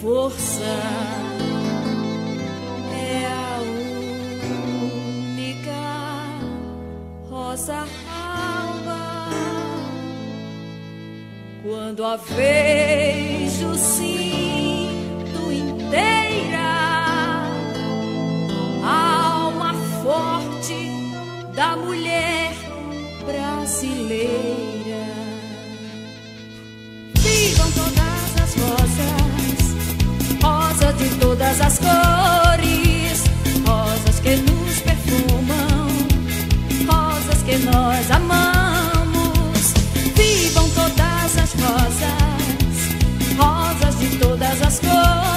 força. É a única rosa alba. Quando a vejo, sinto inteira. Alma forte da mulher brasileira. Cores, rosas que nos perfumam, rosas que nós amamos. Vivam todas as rosas, rosas de todas as cores,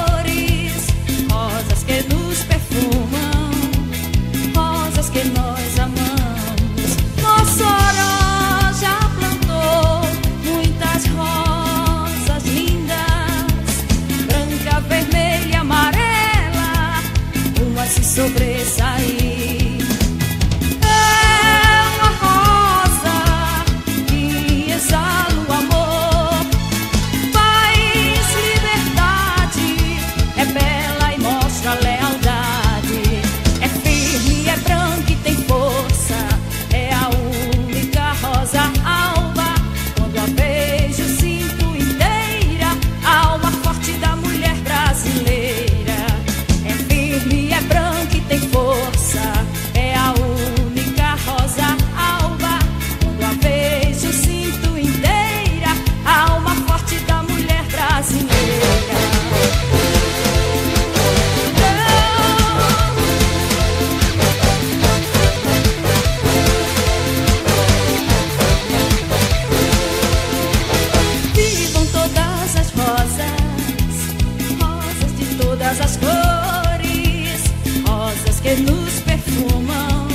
todas as cores, rosas que nos perfumam,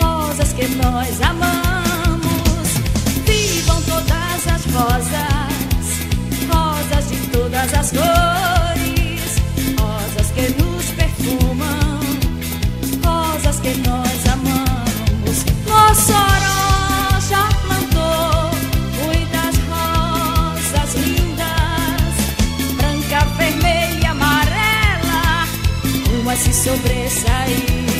rosas que nós amamos. Vivam todas as rosas, rosas de todas as cores. mas se sobressair.